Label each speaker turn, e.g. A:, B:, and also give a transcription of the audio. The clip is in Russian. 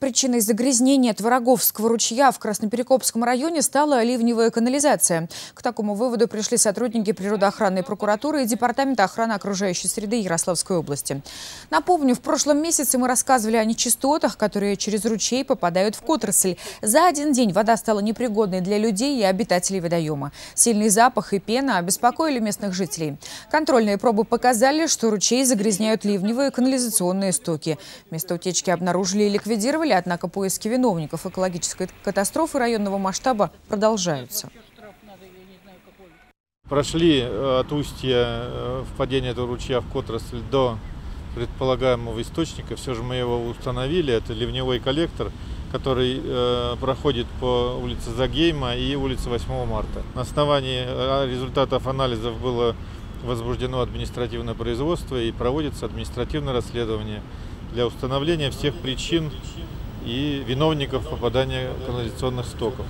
A: Причиной загрязнения Твороговского ручья в Красноперекопском районе стала ливневая канализация. К такому выводу пришли сотрудники природоохранной прокуратуры и Департамента охраны окружающей среды Ярославской области. Напомню, в прошлом месяце мы рассказывали о нечистотах, которые через ручей попадают в Котрасль. За один день вода стала непригодной для людей и обитателей водоема. Сильный запах и пена обеспокоили местных жителей. Контрольные пробы показали, что ручей загрязняют ливневые канализационные стоки. Место утечки обнаружили и ликвидировали однако поиски виновников экологической катастрофы районного масштаба продолжаются.
B: Прошли э, от устья э, впадения этого ручья в Котрасль до предполагаемого источника. Все же мы его установили. Это ливневой коллектор, который э, проходит по улице Загейма и улице 8 марта. На основании результатов анализов было возбуждено административное производство и проводится административное расследование для установления всех причин и виновников попадания канализационных стоков.